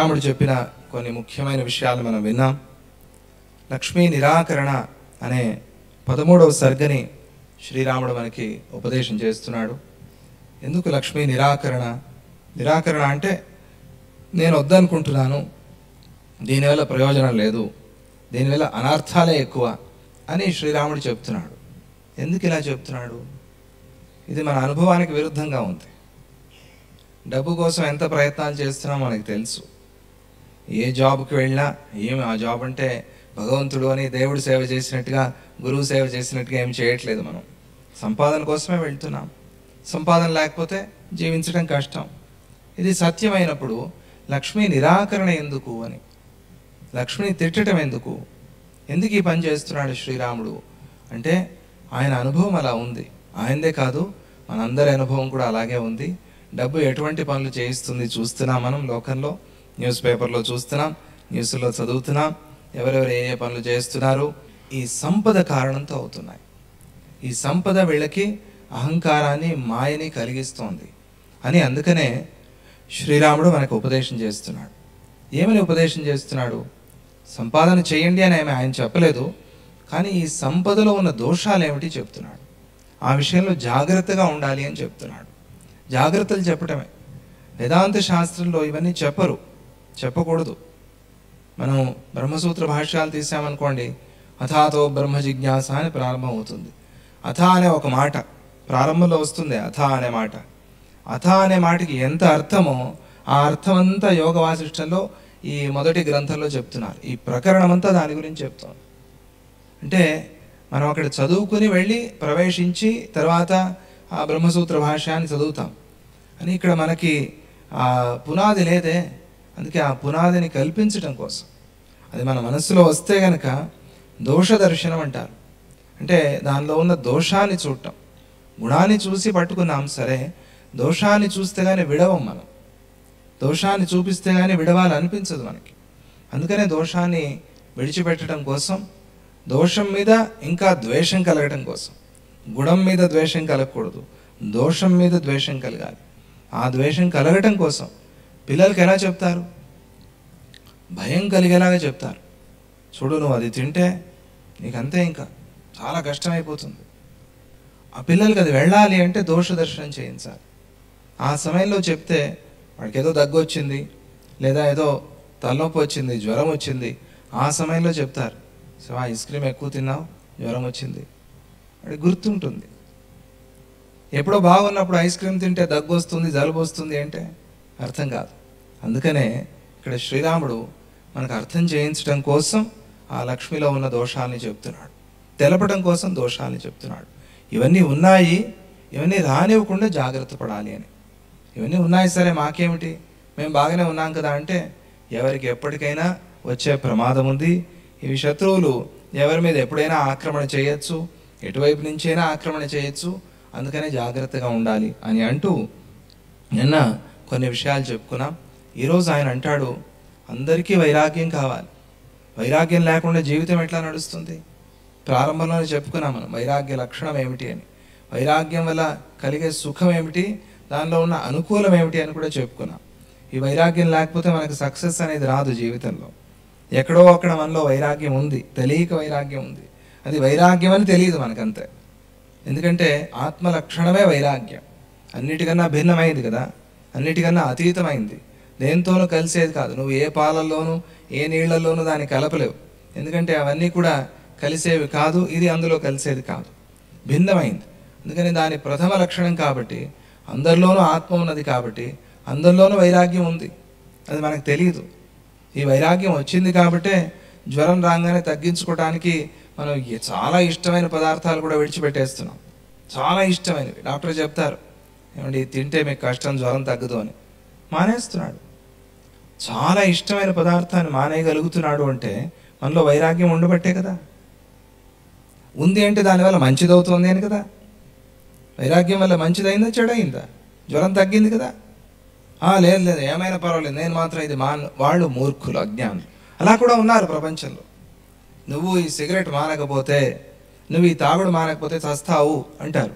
శ్రీరాముడు చెప్పిన కొన్ని ముఖ్యమైన విషయాలు మనం విన్నాం. లక్ష్మీ నిరాకరణ అనే పదమూడవ సర్గని శ్రీరాముడు మనకి ఉపదేశం చేస్తున్నాడు. ఎందుకు లక్ష్మీ నిరాకరణ? నిరాకరణ అంటే నేను వద్దనుకుంటున్నాను దీనివల్ల ప్రయోజనం లేదు దీనివల్ల అనర్థాలే ఎక్కువ అని శ్రీరాముడు చెప్తున్నాడు. ఎందుకు ఇలా చెప్తున్నాడు? ఇది మన అనుభవానికి విరుద్ధంగా ఉంది. డబ్బు కోసం ఎంత ప్రయత్నాలు చేస్తున్నామో మనకు తెలుసు. ఏ జాబ్కి వెళ్ళినా ఏమి ఆ జాబ్ అంటే భగవంతుడు అని దేవుడు సేవ చేసినట్టుగా గురువు సేవ చేసినట్టుగా ఏం చేయట్లేదు మనం. సంపాదన కోసమే వెళ్తున్నాం. సంపాదన లేకపోతే జీవించడం కష్టం. ఇది సత్యమైనప్పుడు లక్ష్మీ నిరాకరణ ఎందుకు అని లక్ష్మిని తిట్టడం ఎందుకు? ఎందుకు ఈ పని చేస్తున్నాడు శ్రీరాముడు? అంటే ఆయన అనుభవం అలా ఉంది. ఆయనదే కాదు మనందరి అనుభవం కూడా అలాగే ఉంది. డబ్బు ఎటువంటి పనులు చేయిస్తుంది చూస్తున్నాం మనం లోకంలో. న్యూస్ పేపర్లో చూస్తున్నాం న్యూస్లో చదువుతున్నాం ఎవరెవరు ఏ ఏ పనులు చేస్తున్నారు ఈ సంపద కారణంతో అవుతున్నాయి. ఈ సంపద వీళ్ళకి అహంకారాన్ని మాయని కలిగిస్తోంది అని అందుకనే శ్రీరాముడు మనకు ఉపదేశం చేస్తున్నాడు. ఏమని ఉపదేశం చేస్తున్నాడు? సంపాదన చేయండి అని ఆమె ఆయన చెప్పలేదు కానీ ఈ సంపదలో ఉన్న దోషాలు ఏమిటి చెప్తున్నాడు. ఆ విషయంలో జాగ్రత్తగా ఉండాలి అని చెప్తున్నాడు. జాగ్రత్తలు చెప్పటమే. వేదాంత శాస్త్రంలో ఇవన్నీ చెప్పరు. చెప్పకూడదు. మనం బ్రహ్మసూత్ర భాష్యాలు తీసామనుకోండి అథాతో బ్రహ్మ జిజ్ఞాస అని ప్రారంభం అవుతుంది. అథ అనే ఒక మాట ప్రారంభంలో వస్తుంది అథ అనే మాట. అథ అనే మాటకి ఎంత అర్థమో ఆ అర్థం అంతా యోగ వాసిష్టంలో ఈ మొదటి గ్రంథంలో చెప్తున్నారు. ఈ ప్రకరణం అంతా దాని గురించి చెప్తాం. అంటే మనం అక్కడ చదువుకుని వెళ్ళి ప్రవేశించి తర్వాత ఆ బ్రహ్మసూత్ర భాష్యాన్ని చదువుతాం. అని ఇక్కడ మనకి పునాది లేదే. అందుకే ఆ పునాదిని కల్పించడం కోసం. అది మన మనస్సులో వస్తే గనక దోష దర్శనం అంటారు. అంటే దానిలో ఉన్న దోషాన్ని చూడటం. గుణాన్ని చూసి పట్టుకున్నాం సరే దోషాన్ని చూస్తే కానీ విడవం మనం. దోషాన్ని చూపిస్తే కానీ విడవాలనిపించదు మనకి. అందుకనే దోషాన్ని విడిచిపెట్టడం కోసం దోషం మీద ఇంకా ద్వేషం కలగడం కోసం. గుణం మీద ద్వేషం కలగకూడదు. దోషం మీద ద్వేషం కలగాలి. ఆ ద్వేషం కలగటం కోసం పిల్లలకి ఎలా చెప్తారు? భయం కలిగేలాగా చెప్తారు. చూడు నువ్వు అది తింటే నీకు అంతే ఇంకా చాలా కష్టమైపోతుంది. ఆ పిల్లలకి అది వెళ్ళాలి అంటే దోష దర్శనం చేయించాలి ఆ సమయంలో చెప్తే వాడికి ఏదో దగ్గు వచ్చింది లేదా ఏదో తలనొప్పి వచ్చింది జ్వరం వచ్చింది ఆ సమయంలో చెప్తారు. సో ఆ ఐస్ క్రీమ్ ఎక్కువ తిన్నావు జ్వరం వచ్చింది. వాడికి గుర్తుంటుంది. ఎప్పుడో బాగున్నప్పుడు ఐస్ క్రీమ్ తింటే దగ్గు వస్తుంది జలుబు వస్తుంది అంటే అర్థం కాదు. అందుకనే ఇక్కడ శ్రీరాముడు మనకు అర్థం చేయించడం కోసం ఆ లక్ష్మిలో ఉన్న దోషాలని చెప్తున్నాడు. తెలపడం కోసం దోషాలని చెప్తున్నాడు. ఇవన్నీ ఉన్నాయి. ఇవన్నీ రానివ్వకుండా జాగ్రత్త పడాలి అని. ఇవన్నీ ఉన్నాయి సరే మాకేమిటి? మేము బాగానే ఉన్నాం కదా అంటే ఎవరికి ఎప్పటికైనా వచ్చే ప్రమాదం ఉంది. ఇవి శత్రువులు ఎవరి మీద ఎప్పుడైనా ఆక్రమణ చేయొచ్చు. ఎటువైపు నుంచైనా ఆక్రమణ చేయొచ్చు. అందుకనే జాగ్రత్తగా ఉండాలి అని అంటూ నిన్న కొన్ని విషయాలు చెప్పుకున్నాం. ఈరోజు ఆయన అంటాడు అందరికీ వైరాగ్యం కావాలి. వైరాగ్యం లేకుండా జీవితం ఎట్లా నడుస్తుంది? ప్రారంభంలోనే చెప్పుకున్నాం మనం వైరాగ్య లక్షణం ఏమిటి అని. వైరాగ్యం వల్ల కలిగే సుఖం ఏమిటి? దానిలో ఉన్న అనుకూలం ఏమిటి? అని కూడా చెప్పుకున్నాం. ఈ వైరాగ్యం లేకపోతే మనకు సక్సెస్ అనేది రాదు జీవితంలో. ఎక్కడో అక్కడ మనలో వైరాగ్యం ఉంది తెలియక వైరాగ్యం ఉంది. అది వైరాగ్యం అని తెలియదు మనకంతే. ఎందుకంటే ఆత్మ లక్షణమే వైరాగ్యం. అన్నిటికన్నా భిన్నమైంది కదా. అన్నిటికన్నా అతీతమైంది. దేంతోనూ కలిసేది కాదు. నువ్వు ఏ పాలల్లోనూ ఏ నీళ్ళలోనూ దాన్ని కలపలేవు. ఎందుకంటే అవన్నీ కూడా కలిసేవి కాదు ఇది అందులో కలిసేది కాదు. భిన్నమైంది. అందుకని దాని ప్రథమ లక్షణం కాబట్టి అందరిలోనూ ఆత్మ ఉన్నది కాబట్టి అందరిలోనూ వైరాగ్యం ఉంది. అది మనకు తెలియదు ఈ వైరాగ్యం వచ్చింది కాబట్టే జ్వరం రాగానే తగ్గించుకోవడానికి మనం చాలా ఇష్టమైన పదార్థాలు కూడా విడిచిపెట్టేస్తున్నాం. చాలా ఇష్టమైనవి. డాక్టర్ చెప్తారు ఏమండి తింటే మీకు కష్టం జ్వరం తగ్గదు అని. మానేస్తున్నాడు. చాలా ఇష్టమైన పదార్థాన్ని మానేయగలుగుతున్నాడు అంటే మనలో వైరాగ్యం ఉండబట్టే కదా. ఉంది అంటే దానివల్ల మంచిదవుతుంది అని కదా. వైరాగ్యం వల్ల మంచిదైందా చెడైందా? జ్వరం తగ్గింది కదా. ఆ, లేదు లేదు ఏమైనా పర్వాలేదు. నేను మాత్రం ఇది మాన్ వాళ్ళు మూర్ఖులు అజ్ఞానులు. అలా కూడా ఉన్నారు ప్రపంచంలో. నువ్వు ఈ సిగరెట్ మానకపోతే నువ్వు ఈ తాగుడు మానకపోతే చస్తావు అంటారు.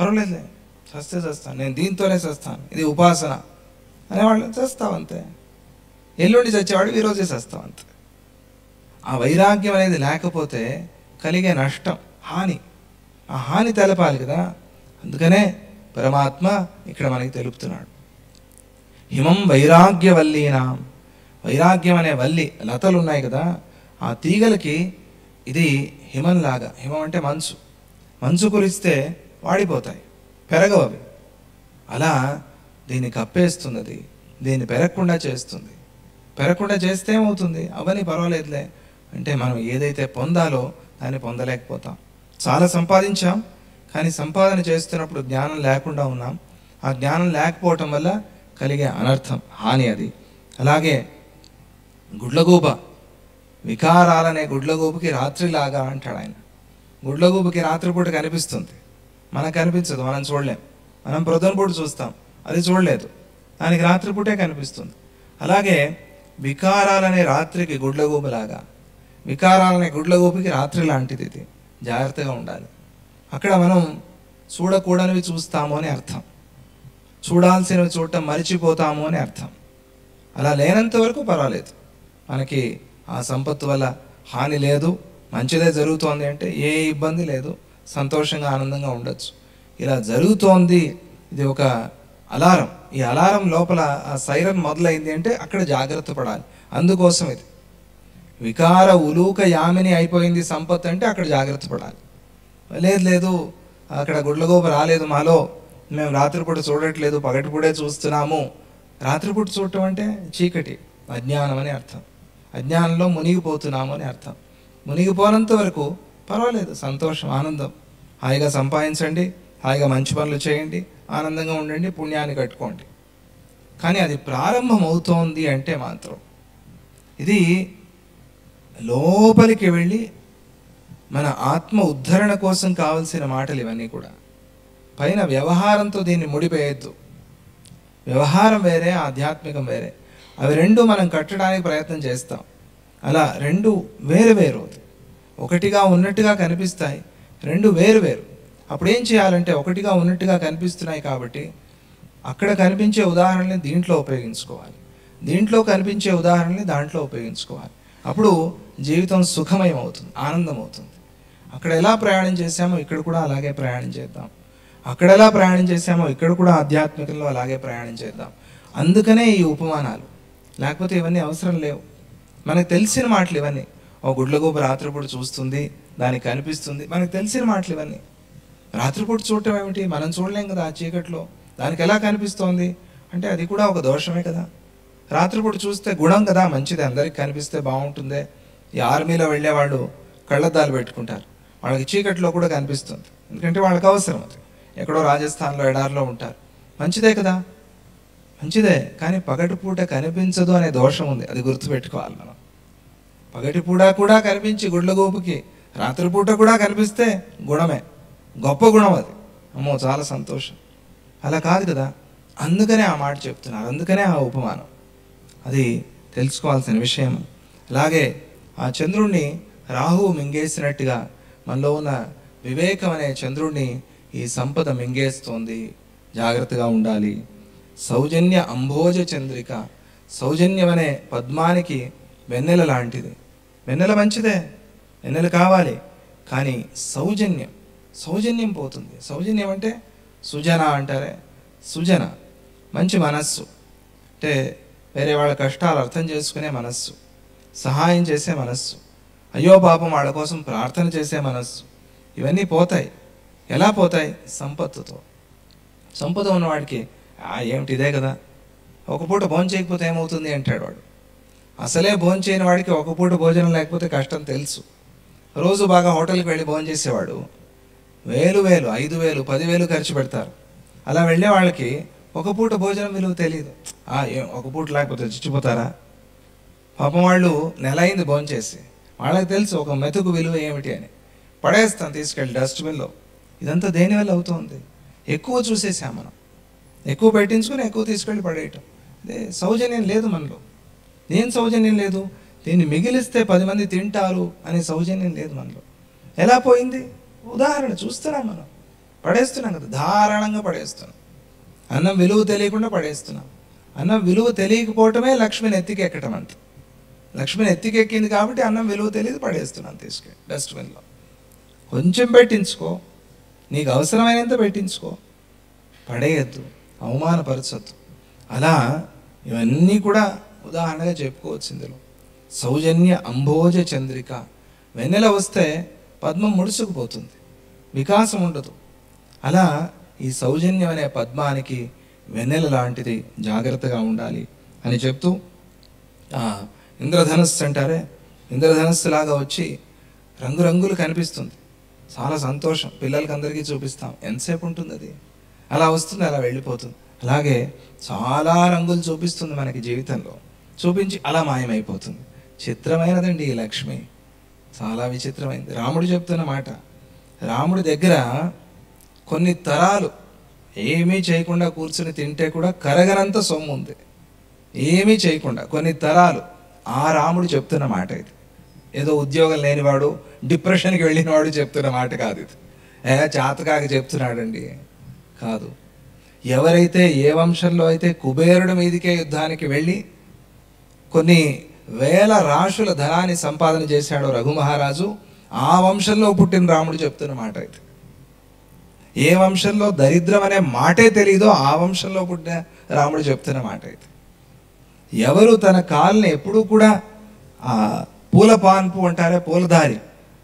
పర్వాలేదులే చస్తే చస్తాను నేను దీంతోనే చస్తాను ఇది ఉపాసన. అనేవాళ్ళు చస్తావు అంతే ఎల్లుండి చచ్చేవాడు ఈరోజే చస్తాం అంతే ఆ వైరాగ్యం అనేది లేకపోతే కలిగే నష్టం హాని. ఆ హాని తెలపాలి కదా. అందుకనే పరమాత్మ ఇక్కడ మనకి తెలుపుతున్నాడు. హిమం వైరాగ్యవల్లీనాం. వైరాగ్యం అనే వల్లి లతలు ఉన్నాయి కదా. ఆ తీగలకి ఇది హిమంలాగా హిమం అంటే మంచు. మంచు కురిస్తే వాడిపోతాయి. పెరగవు అవి అలా దీన్ని కప్పేస్తుంది అది దీన్ని పెరగకుండా చేస్తుంది. పెరగకుండా చేస్తే ఏమవుతుంది? అవన్నీ పర్వాలేదులే. అంటే మనం ఏదైతే పొందాలో దాన్ని పొందలేకపోతాం. చాలా సంపాదించాం కానీ సంపాదన చేస్తున్నప్పుడు జ్ఞానం లేకుండా ఉన్నాం. ఆ జ్ఞానం లేకపోవటం వల్ల కలిగే అనర్థం హాని అది. అలాగే గుడ్లగూబ వికారాలనే గుడ్లగూబకి రాత్రిలాగా అంటాడు ఆయన. గుడ్లగూబకి రాత్రిపూట కనిపిస్తుంది. మనకు కనిపించదు మనం చూడలేం. మనం ప్రొద్దునపూట చూస్తాం అది చూడలేదు. దానికి రాత్రిపూటే కనిపిస్తుంది. అలాగే వికారాలనే రాత్రికి గుడ్లగూపులాగా వికారాలనే గుడ్లగూబకి రాత్రి లాంటిది ఇది. జాగ్రత్తగా ఉండాలి. అక్కడ మనం చూడకూడనివి చూస్తాము అని అర్థం. చూడాల్సినవి చూడటం మరిచిపోతాము అని అర్థం. అలా లేనంత వరకు పర్వాలేదు. మనకి ఆ సంపత్తు వల్ల హాని లేదు మంచిదే జరుగుతోంది అంటే ఏ ఇబ్బంది లేదు. సంతోషంగా ఆనందంగా ఉండొచ్చు. ఇలా జరుగుతోంది. ఇది ఒక అలారం. ఈ అలారం లోపల ఆ సైరన్ మొదలైంది అంటే అక్కడ జాగ్రత్త పడాలి. అందుకోసం ఇది. వికార ఉలూక యామిని అయిపోయింది సంపత్ అంటే అక్కడ జాగ్రత్త పడాలి. లేదు లేదు అక్కడ గుడ్లగోప రాలేదు మాలో. మేము రాత్రిపూట చూడట్లేదు పగటిపూటే చూస్తున్నాము. రాత్రిపూట చూడటం అంటే చీకటి అజ్ఞానం అని అర్థం. అజ్ఞానంలో మునిగిపోతున్నాము అని అర్థం. మునిగిపోనంత వరకు పర్వాలేదు సంతోషం ఆనందం. హాయిగా సంపాదించండి హాయిగా మంచి పనులు చేయండి ఆనందంగా ఉండండి పుణ్యాన్ని కట్టుకోండి. కానీ అది ప్రారంభం అవుతోంది అంటే మాత్రం ఇది లోపలికి వెళ్ళి మన ఆత్మ ఉద్ధరణ కోసం కావలసిన మాటలు ఇవన్నీ కూడా. పైన వ్యవహారంతో దీన్ని ముడిపేయద్దు. వ్యవహారం వేరే ఆధ్యాత్మికం వేరే. అవి రెండు మనం కట్టడానికి ప్రయత్నం చేస్తాం. అలా రెండు వేరు వేరు ఒకటిగా ఉన్నట్టుగా కనిపిస్తాయి. రెండు వేరు వేరు. అప్పుడు ఏం చేయాలంటే ఒకటిగా ఉన్నట్టుగా కనిపిస్తున్నాయి కాబట్టి అక్కడ కనిపించే ఉదాహరణని దీంట్లో ఉపయోగించుకోవాలి. దీంట్లో కనిపించే ఉదాహరణని దాంట్లో ఉపయోగించుకోవాలి. అప్పుడు జీవితం సుఖమయం అవుతుంది ఆనందం అవుతుంది అక్కడ ఎలా ప్రయాణం చేశామో ఇక్కడ కూడా అలాగే ప్రయాణం చేద్దాం. అక్కడ ఎలా ప్రయాణం చేశామో ఇక్కడ కూడా ఆధ్యాత్మికంలో అలాగే ప్రయాణం చేద్దాం. అందుకనే ఈ ఉపమానాలు. లేకపోతే ఇవన్నీ అవసరం లేవు. మనకు తెలిసిన మాటలు ఇవన్నీ. ఓ గుడ్లగూబ రాత్రిపూట చూస్తుంది దానికి కనిపిస్తుంది. మనకు తెలిసిన మాటలు ఇవన్నీ. రాత్రిపూట చూడటం ఏమిటి? మనం చూడలేం కదా ఆ చీకట్లో. దానికి ఎలా కనిపిస్తోంది? అంటే అది కూడా ఒక దోషమే కదా. రాత్రిపూట చూస్తే గుణం కదా మంచిది. అందరికి కనిపిస్తే బాగుంటుందే. ఈ ఆర్మీలో వెళ్ళే వాళ్ళు కళ్ళద్దాలు పెట్టుకుంటారు. వాళ్ళకి చీకట్లో కూడా కనిపిస్తుంది. ఎందుకంటే వాళ్ళకి అవసరం అది. ఎక్కడో రాజస్థాన్లో ఎడారిలో ఉంటారు. మంచిదే కదా? మంచిదే. కానీ పగటిపూట కనిపించదు అనే దోషం ఉంది. అది గుర్తుపెట్టుకోవాలి మనం. పగటిపూట కూడా కనిపించి గుడ్లగోపుకి రాత్రిపూట కూడా కనిపిస్తే గుణమే. గొప్ప గుణం అది. అమ్మో చాలా సంతోషం. అలా కాదు కదా. అందుకనే ఆ మాట చెప్తున్నారు. అందుకనే ఆ ఉపమానం. అది తెలుసుకోవాల్సిన విషయం. అలాగే ఆ చంద్రుణ్ణి రాహువు మింగేసినట్టుగా మనలో ఉన్న వివేకం అనే చంద్రుణ్ణి ఈ సంపద మింగేస్తోంది. జాగ్రత్తగా ఉండాలి. సౌజన్య అంభోజ చంద్రిక సౌజన్యమనే పద్మానికి వెన్నెల లాంటిది. వెన్నెల మంచిదే వెన్నెల కావాలి. కానీ సౌజన్యం సౌజన్యం పోతుంది. సౌజన్యం అంటే సుజన అంటారే. సుజన మంచి మనస్సు. అంటే వేరే వాళ్ళ కష్టాలు అర్థం చేసుకునే మనస్సు. సహాయం చేసే మనస్సు. అయ్యో పాపం వాళ్ళ కోసం ప్రార్థన చేసే మనస్సు. ఇవన్నీ పోతాయి. ఎలా పోతాయి? సంపత్తుతో. సంపద ఉన్నవాడికి ఏమిటి ఇదే కదా? ఒక పూట భోంచేయకపోతే ఏమవుతుంది? అంటాడు వాడు. అసలే భోజనం చేయని వాడికి ఒక పూట భోజనం లేకపోతే కష్టం తెలుసు. రోజు బాగా హోటల్కి వెళ్ళి భోజనం చేసేవాడు. వేలు వేలు ఐదు వేలు పదివేలు ఖర్చు పెడతారు. అలా వెళ్ళే వాళ్ళకి ఒక పూట భోజనం విలువ తెలియదు "ఆ, ఏం ఒక పూట లేకపోతే చచ్చిపోతారా? పాపం వాళ్ళు నెల అయింది భోజనం చేసి. వాళ్ళకి తెలుసు ఒక మెతుకు విలువ ఏమిటి అని. పడేస్తాం తీసుకెళ్ళి డస్ట్బిన్లో. ఇదంతా దేనివల్ల అవుతుంది? ఎక్కువ చూసేసాం మనం. ఎక్కువ పెట్టించుకుని ఎక్కువ తీసుకెళ్ళి పడేయటం. అదే సౌజన్యం లేదు మనలో. నేను సౌజన్యం లేదు? దీన్ని మిగిలిస్తే పది మంది తింటారు అనే సౌజన్యం లేదు మనలో. ఎలా పోయింది? ఉదాహరణ చూస్తున్నాం మనం. పడేస్తున్నాం కదా ధారాళంగా పడేస్తున్నాం. అన్నం విలువ తెలియకుండా పడేస్తున్నాం. అన్నం విలువ తెలియకపోవటమే లక్ష్మిని ఎత్తికెక్కటం అంత లక్ష్మిని ఎత్తికెక్కింది కాబట్టి అన్నం విలువ తెలియదు పడేస్తున్నాను తీసుకెళ్ళి డస్ట్బిన్లో. కొంచెం పెట్టించుకో. నీకు అవసరమైనంత పెట్టించుకో. పడేయద్దు అవమానపరచద్దు. అలా ఇవన్నీ కూడా ఉదాహరణగా చెప్పుకోవచ్చు ఇందులో. సౌజన్య అంభోజ చంద్రిక వెన్నెల వస్తే పద్మం ముడుచుకుపోతుంది. వికాసం ఉండదు. అలా ఈ సౌజన్యం అనే పద్మానికి వెన్నెల లాంటిది జాగ్రత్తగా ఉండాలి అని చెప్తూ ఇంద్రధనస్సు అంటారే? ఇంద్రధనస్సు లాగా వచ్చి రంగురంగులు కనిపిస్తుంది. చాలా సంతోషం. పిల్లలకి అందరికీ చూపిస్తాం. ఎంతసేపు ఉంటుంది అది? అలా వస్తుంది అలా వెళ్ళిపోతుంది. అలాగే చాలా రంగులు చూపిస్తుంది మనకి జీవితంలో. చూపించి అలా మాయమైపోతుంది. చిత్రమైనదండి ఈ లక్ష్మి. చాలా విచిత్రమైంది. రాముడు చెప్తున్న మాట రాముడి దగ్గర కొన్ని తరాలు ఏమీ చేయకుండా కూర్చుని తింటే కూడా కరగనంత సొమ్ము ఉంది ఏమీ చేయకుండా కొన్ని తరాలు ఆ రాముడు చెప్తున్న మాట ఇది. ఏదో ఉద్యోగం లేనివాడు డిప్రెషన్కి వెళ్ళినవాడు చెప్తున్న మాట కాదు ఇది. ఏ చాతకాక చెప్తున్నాడండి. కాదు. ఎవరైతే ఏ వంశంలో అయితే కుబేరుడి మీదికే యుద్ధానికి వెళ్ళి కొన్ని వేల రాశుల ధనాన్ని సంపాదన చేశాడో రఘుమహారాజు ఆ వంశంలో పుట్టిన రాముడు చెప్తున్న మాట ఇది. ఏ వంశంలో దరిద్రం అనే మాటే తెలియదో ఆ వంశంలో పుట్టిన రాముడు చెప్తున్న మాట ఇది. ఎవరు తన కాల్ని ఎప్పుడూ కూడా ఆ పూల పాన్పు అంటారే పూలదారి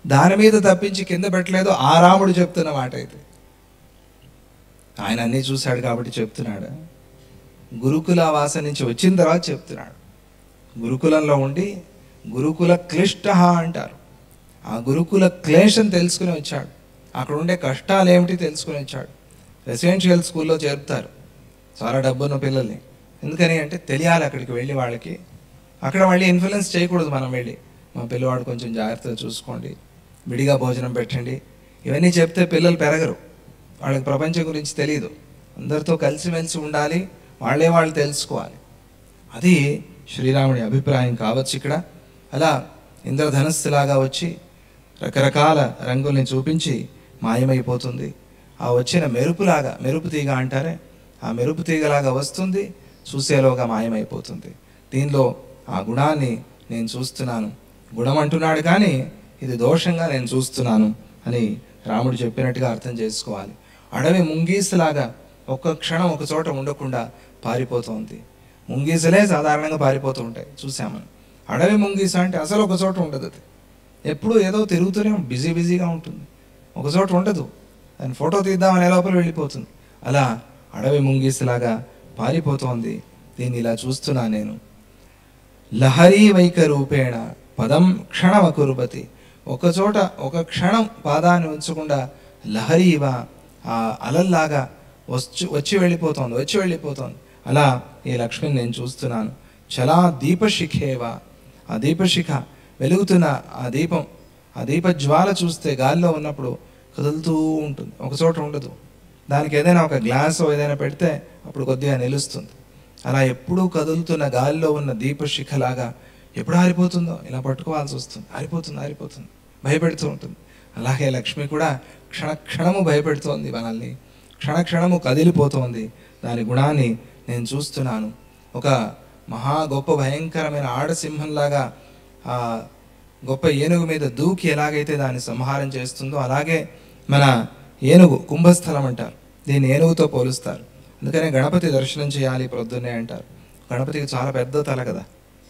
దాని మీద తప్పించి కింద పెట్టలేదో ఆ రాముడు చెప్తున్న మాట ఇది. ఆయన అన్నీ చూశాడు కాబట్టి చెప్తున్నాడు. గురుకుల వాస నుంచి వచ్చిన తర్వాత చెప్తున్నాడు. గురుకులంలో ఉండి గురుకుల క్లిష్ట అంటారు. ఆ గురుకుల క్లేశం తెలుసుకుని వచ్చాడు. అక్కడ ఉండే కష్టాలు ఏమిటి తెలుసుకుని వచ్చాడు. రెసిడెన్షియల్ స్కూల్లో చేరుతారు. చాలా డబ్బున్న పిల్లల్ని. ఎందుకని అంటే తెలియాలి అక్కడికి వెళ్ళి వాళ్ళకి. అక్కడ మళ్ళీ ఇన్ఫ్లుయెన్స్ చేయకూడదు మనం వెళ్ళి. మా పిల్లవాడు కొంచెం జాగ్రత్తగా చూసుకోండి. విడిగా భోజనం పెట్టండి. ఇవన్నీ చెప్తే పిల్లలు పెరగరు. వాళ్ళకి ప్రపంచం గురించి తెలియదు అందరితో కలిసిమెలిసి ఉండాలి. వాళ్ళే వాళ్ళు తెలుసుకోవాలి. అది శ్రీరాముడి అభిప్రాయం కావచ్చు ఇక్కడ. అలా ఇంద్రధనస్సులాగా వచ్చి రకరకాల రంగుల్ని చూపించి మాయమైపోతుంది. ఆ వచ్చిన మెరుపులాగా మెరుపు తీగ అంటారే ఆ మెరుపు తీగలాగా వస్తుంది చూసేలోగా మాయమైపోతుంది. దీనిలో ఆ గుణాన్ని నేను చూస్తున్నాను. గుణం అంటున్నాడు కానీ ఇది దోషంగా నేను చూస్తున్నాను అని రాముడు చెప్పినట్టుగా అర్థం చేసుకోవాలి. అడవి ముంగీసులాగా ఒక్క క్షణం ఒక చోట ఉండకుండా పారిపోతోంది. ముంగీసులే సాధారణంగా పారిపోతూ ఉంటాయి చూసాము అడవి ముంగీస అంటే అసలు ఒక చోట ఉండదు అది. ఎప్పుడూ ఏదో తిరుగుతూనే బిజీ బిజీగా ఉంటుంది. ఒక చోట ఉండదు. దాని ఫోటో తీద్దామనే లోపల వెళ్ళిపోతుంది. అలా అడవి ముంగీసులాగా పారిపోతోంది. దీన్ని ఇలా చూస్తున్నా నేను. లహరీ వైక రూపేణ పదం క్షణమకురుపతి ఒక చోట ఒక క్షణం పాదాన్ని ఉంచకుండా లహరీవ ఆ అలల్లాగా వచ్చి వచ్చి వెళ్ళిపోతోంది వచ్చి వెళ్ళిపోతోంది. అలా ఈ లక్ష్మిని నేను చూస్తున్నాను. చలా దీపశిఖేవ. ఆ దీపశిఖ వెలుగుతున్న ఆ దీపం ఆ దీప జ్వాల చూస్తే గాలిలో ఉన్నప్పుడు కదులుతూ ఉంటుంది. ఒక చోట ఉండదు. దానికి ఏదైనా ఒక గ్లాస్ ఏదైనా పెడితే అప్పుడు కొద్దిగా నిలుస్తుంది. అలా ఎప్పుడూ కదులుతున్న గాలిలో ఉన్న దీపశిఖలాగా ఎప్పుడు ఆరిపోతుందో? ఇలా పట్టుకోవాల్సి వస్తుంది. ఆరిపోతుంది ఆరిపోతుంది. భయపెడుతూ ఉంటుంది. అలాగే లక్ష్మి కూడా క్షణక్షణము భయపెడుతోంది మనల్ని. క్షణక్షణము కదిలిపోతోంది. దాని గుణాన్ని నేను చూస్తున్నాను. ఒక మహా గొప్ప భయంకరమైన ఆడసింహంలాగా ఆ గొప్ప ఏనుగు మీద దూకి ఎలాగైతే దాన్ని సంహారం చేస్తుందో అలాగే మన ఏనుగు కుంభస్థలం అంటారు దీన్ని ఏనుగుతో పోలుస్తారు. అందుకనే గణపతి దర్శనం చేయాలి ప్రొద్దున్నే అంటారు. గణపతికి చాలా పెద్ద తల కదా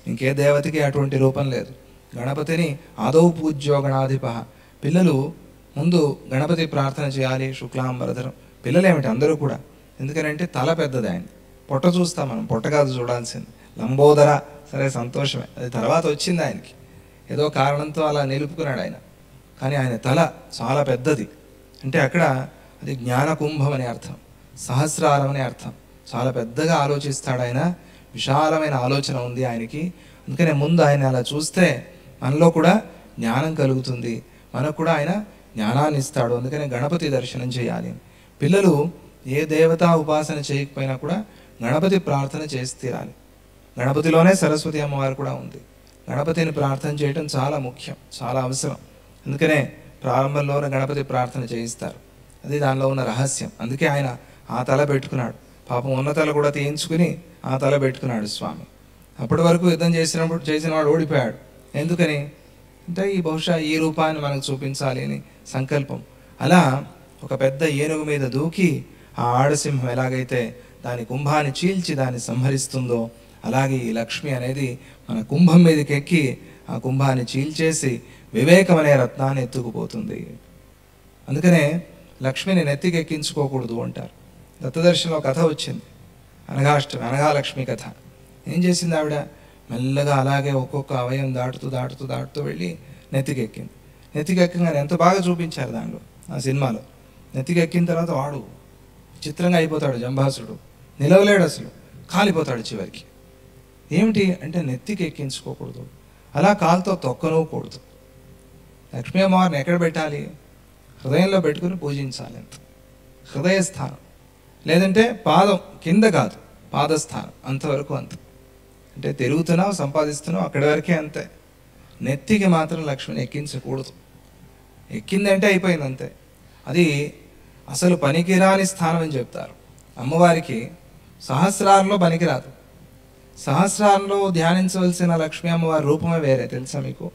ఇంకే దేవతకి అటువంటి రూపం లేదు. గణపతిని ఆదౌ పూజ్యో గణాధిప. పిల్లలు ముందు గణపతి ప్రార్థన చేయాలి శుక్లాంబరధరం. పిల్లలేమిటి? అందరూ కూడా. ఎందుకనంటే తల పెద్దది ఆయన. పొట్ట చూస్తాం మనం పొట్ట కాదు చూడాల్సింది. లంబోదర సరే సంతోషమే. అది తర్వాత వచ్చింది ఆయనకి. ఏదో కారణంతో అలా నిలుపుకున్నాడు ఆయన. కానీ ఆయన తల చాలా పెద్దది. అంటే అక్కడ అది జ్ఞాన కుంభం అనే అర్థం సహస్రారం అనే అర్థం. చాలా పెద్దగా ఆలోచిస్తాడు ఆయన. విశాలమైన ఆలోచన ఉంది ఆయనకి. అందుకనే ముందు ఆయన అలా చూస్తే మనలో కూడా జ్ఞానం కలుగుతుంది. మనకు కూడా ఆయన జ్ఞానాన్ని ఇస్తాడు. అందుకనే గణపతి దర్శనం చేయాలి. పిల్లలు ఏ దేవతా ఉపాసన చేయకపోయినా కూడా గణపతి ప్రార్థన చేసి తీరాలి. గణపతిలోనే సరస్వతి అమ్మవారు కూడా ఉంది. గణపతిని ప్రార్థన చేయడం చాలా ముఖ్యం చాలా అవసరం. అందుకనే ప్రారంభంలోనే గణపతి ప్రార్థన చేయిస్తారు. అది దానిలో ఉన్న రహస్యం. అందుకే ఆయన ఆ తల పెట్టుకున్నాడు. పాపం ఉన్న తల కూడా తీయించుకుని ఆ తల పెట్టుకున్నాడు స్వామి. అప్పటి వరకు యుద్ధం చేసినప్పుడు చేసిన వాడు ఓడిపోయాడు. ఎందుకని? అంటే ఈ బహుశా ఈ రూపాన్ని మనకు చూపించాలి అని సంకల్పం. అలా ఒక పెద్ద ఏనుగు మీద దూకి ఆ ఆడసింహం ఎలాగైతే దాని కుంభాన్ని చీల్చి దాన్ని సంహరిస్తుందో అలాగే ఈ లక్ష్మి అనేది మన కుంభం మీదకి ఎక్కి ఆ కుంభాన్ని చీల్చేసి వివేకం అనే రత్నాన్ని ఎత్తుకుపోతుంది. అందుకనే లక్ష్మిని నెత్తికి ఎక్కించుకోకూడదు అంటారు. దత్తదర్శనంలో కథ వచ్చింది. అనగాష్ట అనగా లక్ష్మి కథ. ఏం చేసింది ఆవిడ? మెల్లగా అలాగే ఒక్కొక్క అవయం దాటుతూ దాటుతూ దాటుతూ వెళ్ళి నెత్తికెక్కింది. నెత్తికెక్కగానే ఎంత బాగా చూపించారు దానిలో ఆ సినిమాలో. నెత్తికెక్కిన తర్వాత వాడు చిత్రంగా అయిపోతాడు జంభాసుడు నిలవలేడు అసలు. కాలిపోతాడు చివరికి. ఏమిటి అంటే నెత్తికి ఎక్కించుకోకూడదు. అలా కాలుతో తొక్కనవ్వకూడదు లక్ష్మీ అమ్మవారిని ఎక్కడ పెట్టాలి? హృదయంలో పెట్టుకుని పూజించాలి అంత. హృదయ స్థానం లేదంటే పాదం కింద కాదు పాదస్థానం. అంతవరకు అంత. అంటే తిరుగుతున్నావు సంపాదిస్తున్నావు అక్కడి వరకే అంతే. నెత్తికి మాత్రం లక్ష్మిని ఎక్కించకూడదు. ఎక్కిందంటే అయిపోయింది అంతే. అది అసలు పనికిరాని స్థానం అని చెప్తారు. అమ్మవారికి సహస్రాల్లో పనికిరాదు. సహస్రాల్లో ధ్యానించవలసిన లక్ష్మీ అమ్మవారి రూపమే వేరే తెలుసా మీకు?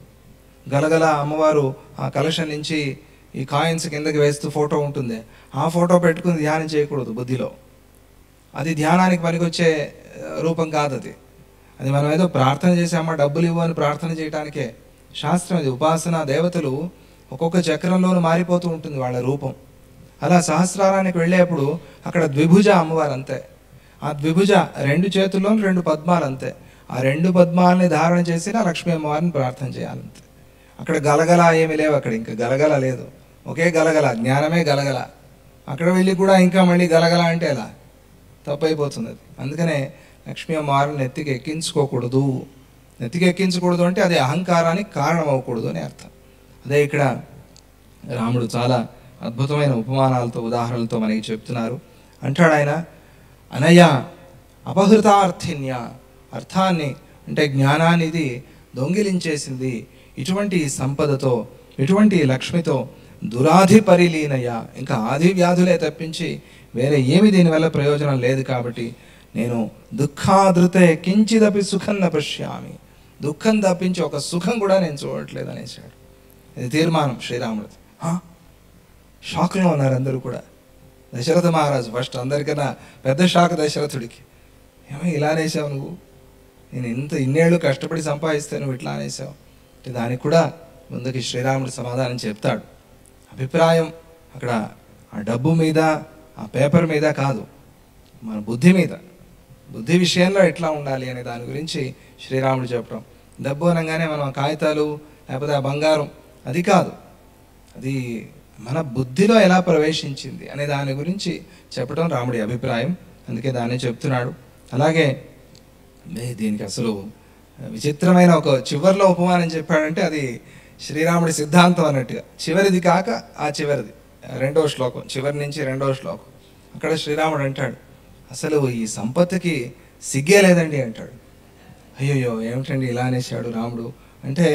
గలగల అమ్మవారు ఆ కలశం నుంచి ఈ కాయిన్స్ కిందకి వేస్తూ ఫోటో ఉంటుంది. ఆ ఫోటో పెట్టుకుని ధ్యానం చేయకూడదు బుద్ధిలో. అది ధ్యానానికి పనికొచ్చే రూపం కాదు అది. అది మనం ఏదో ప్రార్థన చేసామా డబ్బులు ఇవ్వు అని ప్రార్థన చేయడానికే శాస్త్రం అది ఉపాసన దేవతలు ఒక్కొక్క చక్రంలోనూ మారిపోతూ ఉంటుంది వాళ్ళ రూపం. అలా సహస్రారానికి వెళ్ళేప్పుడు అక్కడ ద్విభుజ అమ్మవారు అంతే. ఆ ద్విభుజ రెండు చేతుల్లో రెండు పద్మాలు అంతే. ఆ రెండు పద్మాలని ధారణ చేసిన లక్ష్మీ అమ్మవారిని ప్రార్థన చేయాలంతే. అక్కడ గలగల ఏమీ లేవు అక్కడ ఇంకా గలగల లేదు. ఒకే గలగల జ్ఞానమే గలగల. అక్కడ వెళ్ళి కూడా ఇంకా మళ్ళీ గలగల అంటే ఎలా? తప్పైపోతుంది అది. అందుకనే లక్ష్మీ అమ్మవారిని నెత్తికి ఎక్కించుకోకూడదు. నెత్తికి ఎక్కించకూడదు అంటే అది అహంకారానికి కారణం అవ్వకూడదు అని అర్థం. అదే ఇక్కడ రాముడు చాలా అద్భుతమైన ఉపమానాలతో ఉదాహరణలతో మనకి చెప్తున్నారు. అంటాడు ఆయన అనయ అపహృతార్థిన్య. అర్థాన్ని అంటే జ్ఞానానిది దొంగిలించేసింది. ఇటువంటి సంపదతో ఇటువంటి లక్ష్మితో దురాధి పరిలీనయ ఇంకా ఆది వ్యాధులే తప్పించి వేరే ఏమి దీనివల్ల ప్రయోజనం లేదు కాబట్టి నేను దుఃఖాదృతే కించిదపి సుఖం నపశ్యామి. దుఃఖం తప్పించి ఒక సుఖం కూడా నేను చూడట్లేదు అనేసాడు ఇది తీర్మానం శ్రీరాముడు షాక్లో ఉన్నారు అందరూ కూడా. దశరథ మహారాజు ఫస్ట్ అందరికన్నా పెద్ద షాక్ దశరథుడికి. ఏమో ఇలా అనేసావు నువ్వు? నేను ఇంత ఇన్నేళ్ళు కష్టపడి సంపాదిస్తే నువ్వు ఇట్లా అనేసావు. అంటే దానికి కూడా ముందుకి శ్రీరాముడు సమాధానం చెప్తాడు. అభిప్రాయం అక్కడ ఆ డబ్బు మీద ఆ పేపర్ మీద కాదు మన బుద్ధి మీద. బుద్ధి విషయంలో ఎట్లా ఉండాలి అనే దాని గురించి శ్రీరాముడు చెప్పడం. డబ్బు అనగానే మనం ఆ కాగితాలు లేకపోతే ఆ బంగారం అది కాదు. అది మన బుద్ధిలో ఎలా ప్రవేశించింది అనే దాని గురించి చెప్పడం రాముడి అభిప్రాయం. అందుకే దాన్ని చెప్తున్నాడు. అలాగే దీనికి అసలు విచిత్రమైన ఒక చివరిలో ఉపమానం చెప్పాడంటే అది శ్రీరాముడి సిద్ధాంతం అన్నట్టుగా. చివరిది కాక ఆ చివరిది రెండవ శ్లోకం చివరి నుంచి రెండవ శ్లోకం. అక్కడ శ్రీరాముడు అంటాడు అసలు ఈ సంపత్తికి సిగ్గే లేదండి అంటాడు. అయ్యయ్యో ఏమిటండి ఇలా అనేసాడు రాముడు? అంటే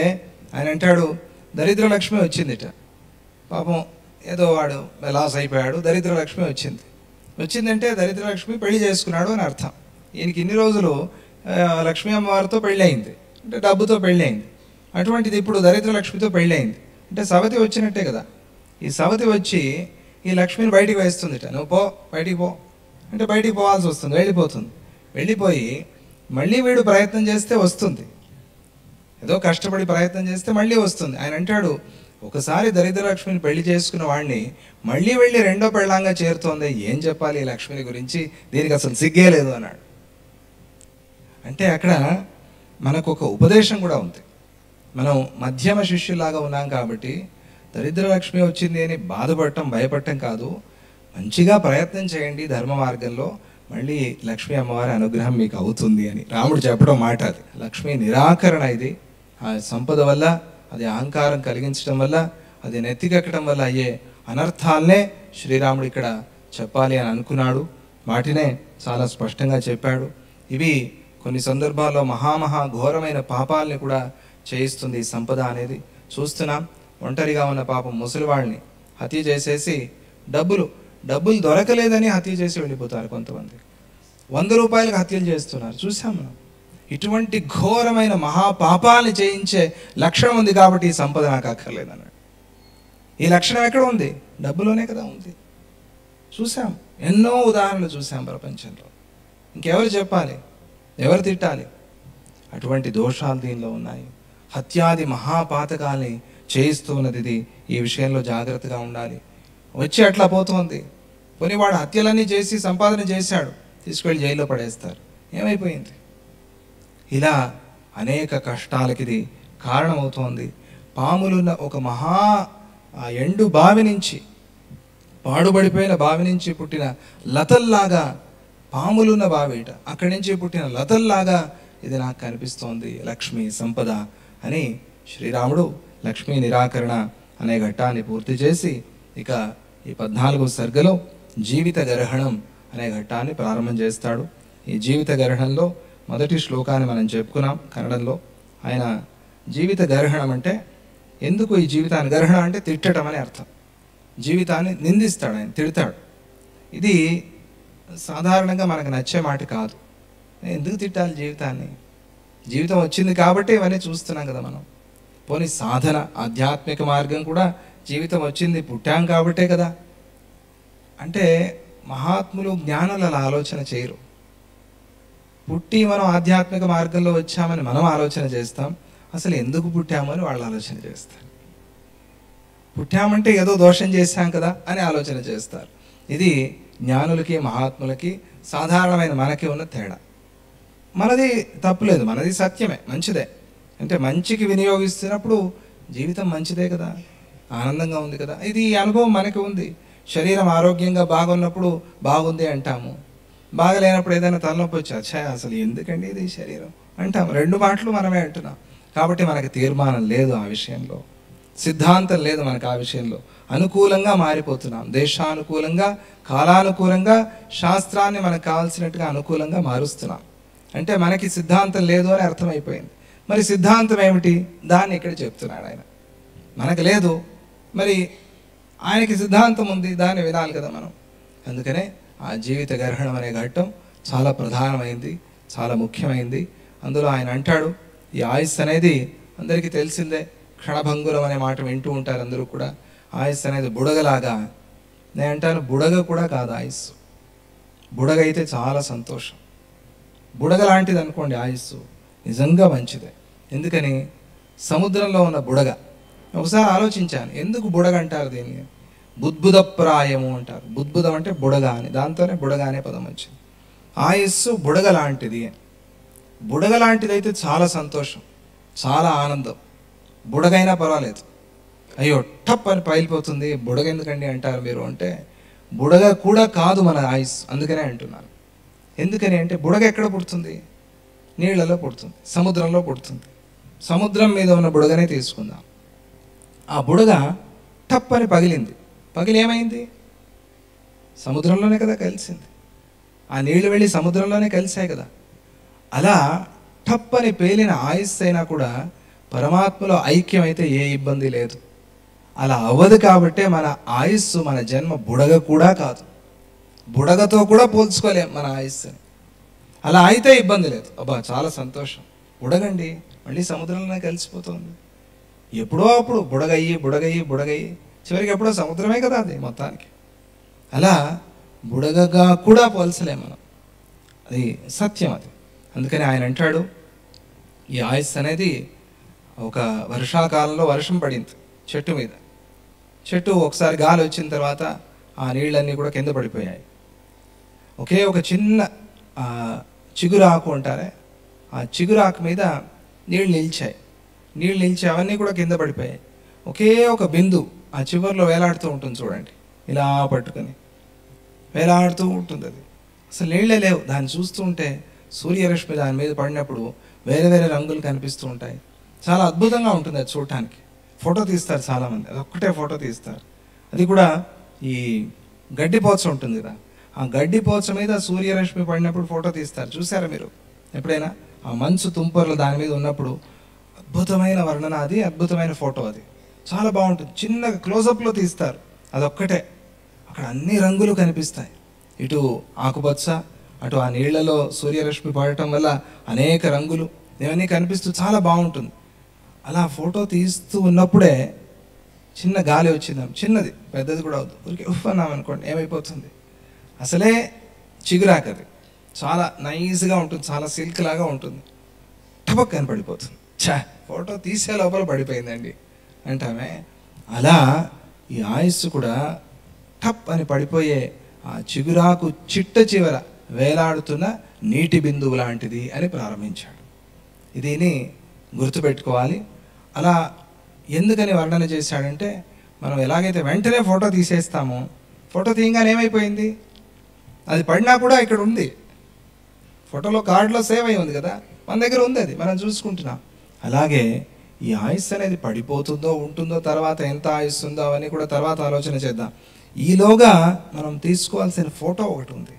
ఆయన అంటాడు దరిద్ర లక్ష్మి వచ్చిందిట. పాపం ఏదో వాడు లాస్ అయిపోయాడు. దరిద్ర లక్ష్మి వచ్చింది. వచ్చిందంటే దరిద్ర లక్ష్మి పెళ్ళి చేసుకున్నాడు అని అర్థం. ఈయనకి ఇన్ని రోజులు లక్ష్మీ అమ్మవారితో పెళ్ళి అయింది అంటే డబ్బుతో పెళ్ళి అయింది అటువంటిది ఇప్పుడు దరిద్ర లక్ష్మితో పెళ్ళి అయింది అంటే సవతి వచ్చినట్టే కదా. ఈ సవతి వచ్చి ఈ లక్ష్మిని బయటికి వేస్తుందిట. నువ్వు పో బయటికి పో. అంటే బయటికి పోవాల్సి వస్తుంది వెళ్ళిపోతుంది. వెళ్ళిపోయి మళ్ళీ వీడు ప్రయత్నం చేస్తే వస్తుంది. ఏదో కష్టపడి ప్రయత్నం చేస్తే మళ్ళీ వస్తుంది. ఆయన అంటాడు ఒకసారి దరిద్ర లక్ష్మిని పెళ్ళి చేసుకున్న వాడిని మళ్ళీ వెళ్ళి రెండో పెళ్ళాంగా చేరుతోంది. ఏం చెప్పాలి ఈ లక్ష్మిని గురించి? దీనికి అసలు సిగ్గే లేదు అన్నాడు. అంటే అక్కడ మనకు ఒక ఉపదేశం కూడా ఉంది. మనం మధ్యమ శిష్యులాగా ఉన్నాం కాబట్టి దరిద్ర లక్ష్మి వచ్చింది అని బాధపడటం భయపడటం కాదు. మంచిగా ప్రయత్నం చేయండి ధర్మ మార్గంలో. మళ్ళీ లక్ష్మీ అమ్మవారి అనుగ్రహం మీకు అవుతుంది అని రాముడు చెప్పడం మాట అది. లక్ష్మీ నిరాకరణ ఇది. ఆ సంపద వల్ల అది అహంకారం కలిగించడం వల్ల అది నెత్తికెక్కడం వల్ల అయ్యే అనర్థాలనే శ్రీరాముడు ఇక్కడ చెప్పాలి అని అనుకున్నాడు. వాటినే చాలా స్పష్టంగా చెప్పాడు. ఇవి కొన్ని సందర్భాల్లో మహామహా ఘోరమైన పాపాలని కూడా చేయిస్తుంది ఈ సంపద అనేది. చూస్తున్నాం ఒంటరిగా ఉన్న పాపం ముసలివాళ్ళని హత్య చేసేసి డబ్బులు డబ్బులు దొరకలేదని హత్య చేసి వెళ్ళిపోతారు కొంతమంది. వంద రూపాయలకు హత్యలు చేస్తున్నారు. చూసాం మనం. ఇటువంటి ఘోరమైన మహాపాపాన్ని చేయించే లక్షణం ఉంది కాబట్టి ఈ సంపద నాకు అక్కర్లేదన్నాడు. ఈ లక్షణం ఎక్కడ ఉంది? డబ్బులోనే కదా ఉంది. చూసాం ఎన్నో ఉదాహరణలు చూసాం ప్రపంచంలో. ఇంకెవరు చెప్పాలి? ఎవరు తిట్టాలి? అటువంటి దోషాలు దీనిలో ఉన్నాయి. హత్యాది మహాపాతకాల్ని చేయిస్తూ ఉన్నది ఇది ఈ విషయంలో జాగ్రత్తగా ఉండాలి. వచ్చి అట్లా పోతుంది. పోనీ వాడు హత్యలన్నీ చేసి సంపాదన చేశాడు. తీసుకెళ్ళి జైల్లో పడేస్తారు. ఏమైపోయింది? ఇలా అనేక కష్టాలకి ఇది కారణమవుతోంది. పాములున్న ఒక మహా ఆ ఎండు బావి నుంచి పాడుబడిపోయిన బావి నుంచి పుట్టిన లతల్లాగా పాములున్న బావిట అక్కడి నుంచి పుట్టిన లతల్లాగా ఇది నాకు కనిపిస్తోంది. లక్ష్మి సంపద అని శ్రీరాముడు లక్ష్మీ నిరాకరణ అనే ఘట్టాన్ని పూర్తి చేసి ఇక ఈ పద్నాలుగో సర్గలో జీవిత గ్రహణం అనే ఘట్టాన్ని ప్రారంభం చేస్తాడు. ఈ జీవిత గ్రహణంలో మొదటి శ్లోకాన్ని మనం చెప్పుకున్నాం కన్నడంలో. ఆయన జీవిత గర్హణం అంటే ఎందుకు ఈ జీవితాన్ని గర్హణ అంటే తిట్టడం అని అర్థం. జీవితాన్ని నిందిస్తాడు ఆయన తిడతాడు. ఇది సాధారణంగా మనకు నచ్చే మాట కాదు. ఎందుకు తిట్టాలి జీవితాన్ని? జీవితం వచ్చింది కాబట్టి ఇవన్నీ చూస్తున్నాం కదా మనం. పోనీ సాధన ఆధ్యాత్మిక మార్గం కూడా జీవితం వచ్చింది పుట్టాం కాబట్టే కదా. అంటే మహాత్ములు జ్ఞానులు అలా ఆలోచన చేయరు. పుట్టి మనం ఆధ్యాత్మిక మార్గంలో వచ్చామని మనం ఆలోచన చేస్తాం. అసలు ఎందుకు పుట్టామని వాళ్ళు ఆలోచన చేస్తారు. పుట్టామంటే ఏదో దోషం చేశాం కదా అని ఆలోచన చేస్తారు. ఇది జ్ఞానులకి మహాత్ములకి సాధారణమైన మనకి ఉన్న తేడా. మనది తప్పులేదు మనది సత్యమే మంచిదే. అంటే మంచికి వినియోగిస్తున్నప్పుడు జీవితం మంచిదే కదా ఆనందంగా ఉంది కదా. ఇది ఈ అనుభవం మనకి ఉంది. శరీరం ఆరోగ్యంగా బాగున్నప్పుడు బాగుంది అంటాము. బాగలేనప్పుడు ఏదైనా తలనొప్పి వచ్చి అచ్చా అసలు ఎందుకండి ఇది శరీరం? అంటాం. రెండు మాటలు మనమే అంటున్నాం. కాబట్టి మనకి తీర్మానం లేదు ఆ విషయంలో. సిద్ధాంతం లేదు మనకు ఆ విషయంలో. అనుకూలంగా మారిపోతున్నాం. దేశానుకూలంగా కాలానుకూలంగా శాస్త్రాన్ని మనకు కావాల్సినట్టుగా అనుకూలంగా మారుస్తున్నాం. అంటే మనకి సిద్ధాంతం లేదు అని అర్థమైపోయింది. మరి సిద్ధాంతం ఏమిటి? దాన్ని ఇక్కడ చెప్తున్నాడు ఆయన. మనకు లేదు. మరి ఆయనకి సిద్ధాంతం ఉంది దాన్ని వినాలి కదా మనం. అందుకనే ఆ జీవిత గ్రహణం అనే ఘట్టం చాలా ప్రధానమైంది చాలా ముఖ్యమైంది. అందులో ఆయన అంటాడు ఈ ఆయుస్ అనేది అందరికీ తెలిసిందే క్షణభంగురం అనే మాట వింటూ ఉంటారు అందరూ కూడా. ఆయుస్ అనేది బుడగలాగా నేను అంటాను బుడగ కూడా కాదు ఆయుస్సు. బుడగ అయితే చాలా సంతోషం. బుడగ లాంటిది అనుకోండి ఆయుస్సు నిజంగా మంచిదే. ఎందుకని? సముద్రంలో ఉన్న బుడగ. ఒకసారి ఆలోచించాను ఎందుకు బుడగ అంటారు దీన్ని? బుద్భుతప్రాయము అంటారు. బుద్భుతం అంటే బుడగ అని. దాంతోనే బుడగ అనే పదం వచ్చింది. ఆయుస్సు బుడగ లాంటిది అని. బుడగ లాంటిది అయితే చాలా సంతోషం చాలా ఆనందం. బుడగైనా పర్వాలేదు. అయ్యో టప్ అని పైలిపోతుంది బుడగ ఎందుకండి అంటారు మీరు అంటే బుడగ కూడా కాదు మన ఆయుస్ అందుకనే అంటున్నాను. ఎందుకని అంటే బుడగ ఎక్కడ పుడుతుంది? నీళ్ళలో పుడుతుంది సముద్రంలో పుడుతుంది. సముద్రం మీద ఉన్న బుడగనే తీసుకుందాం. ఆ బుడగ టప్ అని పగిలింది. పగిలి ఏమైంది సముద్రంలోనే కదా కలిసింది. ఆ నీళ్ళు వెళ్ళి సముద్రంలోనే కలిసాయి కదా. అలా టప్ అని పేలిన ఆయుస్ అయినా కూడా పరమాత్మలో ఐక్యం అయితే ఏ ఇబ్బంది లేదు. అలా అవ్వదు కాబట్టే మన ఆయుస్సు మన జన్మ బుడగ కూడా కాదు. బుడగతో కూడా పోల్చుకోలేం మన ఆయుస్సుని. అలా అయితే ఇబ్బంది లేదు. అబ్బా చాలా సంతోషం. బుడగండి. మళ్ళీ సముద్రంలోనే కలిసిపోతుంది. ఎప్పుడో అప్పుడు బుడగయ్యి బుడగయ్యి బుడగయ్యి చివరికి ఎప్పుడో సముద్రమే కదా అది మొత్తానికి. అలా బుడగగా కూడా పోల్చలేం మనం. అది సత్యం అది. అందుకని ఆయన అంటాడు ఈ ఆయుస్ అనేది ఒక వర్షాకాలంలో వర్షం పడింది చెట్టు మీద. చెట్టు ఒకసారి గాలి వచ్చిన తర్వాత ఆ నీళ్ళన్నీ కూడా కింద పడిపోయాయి. ఒకే ఒక చిన్న చిగురాకు అంటారే ఆ చిగురాకు మీద నీళ్ళు నిలిచాయి. నీళ్ళు నిలిచి అవన్నీ కూడా కింద పడిపోయాయి. ఒకే ఒక బిందు ఆ చివర్లో వేలాడుతూ ఉంటుంది చూడండి. ఇలా పట్టుకొని. వేలాడుతూ ఉంటుంది అది. అసలు నీళ్ళే లేవు. దాన్ని చూస్తుంటే సూర్యరశ్మి దాని మీద పడినప్పుడు వేరే వేరే రంగులు కనిపిస్తూ ఉంటాయి. చాలా అద్భుతంగా ఉంటుంది అది చూడటానికి. ఫోటో తీస్తారు చాలామంది. అది ఒక్కటే ఫోటో తీస్తారు. అది కూడా ఈ గడ్డి పోచ ఉంటుంది కదా. ఆ గడ్డి పోచ మీద సూర్యరశ్మి పడినప్పుడు ఫోటో తీస్తారు. చూసారా మీరు? ఎప్పుడైనా? ఆ మంచు తుంపర్లు దాని మీద ఉన్నప్పుడు అద్భుతమైన వర్ణన అది అద్భుతమైన ఫోటో అది. చాలా బాగుంటుంది. చిన్నగా క్లోజప్లో తీస్తారు. అదొక్కటే. అక్కడ అన్ని రంగులు కనిపిస్తాయి. ఇటు ఆకుపచ్చ అటు ఆ నీళ్ళలో సూర్యరశ్మి పడటం వల్ల అనేక రంగులు ఇవన్నీ కనిపిస్తూ చాలా బాగుంటుంది. అలా ఫోటో తీస్తూ ఉన్నప్పుడే చిన్న గాలి వచ్చిందాం చిన్నది. పెద్దది కూడా అవుతుంది. ఊరికి ఉఫ్ అన్నాం అనుకోండి. ఏమైపోతుంది? అసలే చిగురాకది. చాలా నైస్గా ఉంటుంది. చాలా సిల్క్ లాగా ఉంటుంది. టపక్ అని పడిపోతుంది ఛా! ఫోటో తీసే లోపల పడిపోయిందండి. అంటామే? అలా ఈ ఆయుస్సు కూడా టప్ అని పడిపోయే ఆ చిగురాకు చిట్ట చివర వేలాడుతున్న నీటి బిందువు లాంటిది అని ప్రారంభించాడు. ఇదిని గుర్తుపెట్టుకోవాలి. అలా ఎందుకని వర్ణన చేశాడంటే మనం ఎలాగైతే వెంటనే ఫోటో తీసేస్తామో ఫోటో తీయగానే ఏమైపోయింది? అది పడినా కూడా ఇక్కడ ఉంది. ఫోటోలో కార్డులో సేవ్ అయి ఉంది కదా? మన దగ్గర ఉంది అది మనం చూసుకుంటున్నాం. అలాగే ఈ ఆయుస్ అనేది పడిపోతుందో ఉంటుందో తర్వాత ఎంత ఆయుస్ ఉందో అవన్నీ కూడా తర్వాత ఆలోచన చేద్దాం. ఈలోగా మనం తీసుకోవాల్సిన ఫోటో ఒకటి ఉంది.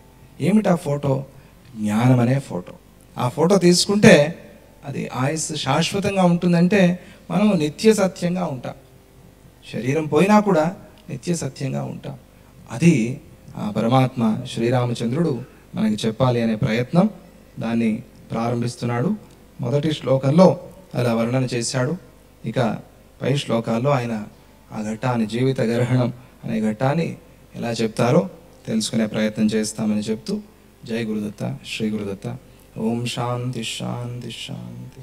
ఏమిటి ఆ ఫోటో? జ్ఞానం అనే ఫోటో. ఆ ఫోటో తీసుకుంటే అది ఆయుస్ శాశ్వతంగా ఉంటుందంటే మనం నిత్య సత్యంగా ఉంటాం. శరీరం పోయినా కూడా నిత్య సత్యంగా ఉంటాం. అది ఆ పరమాత్మ శ్రీరామచంద్రుడు మనకి చెప్పాలి అనే ప్రయత్నం దాన్ని ప్రారంభిస్తున్నాడు. మొదటి శ్లోకంలో అలా వర్ణన చేశాడు. ఇక పై శ్లోకాల్లో ఆయన ఆ ఘట్టాన్ని జీవిత గ్రహణం అనే ఘట్టాన్ని ఎలా చెప్తారో తెలుసుకునే ప్రయత్నం చేస్తామని చెప్తూ జై గురుదత్త శ్రీ గురుదత్త. ఓం శాంతి శాంతి శాంతి.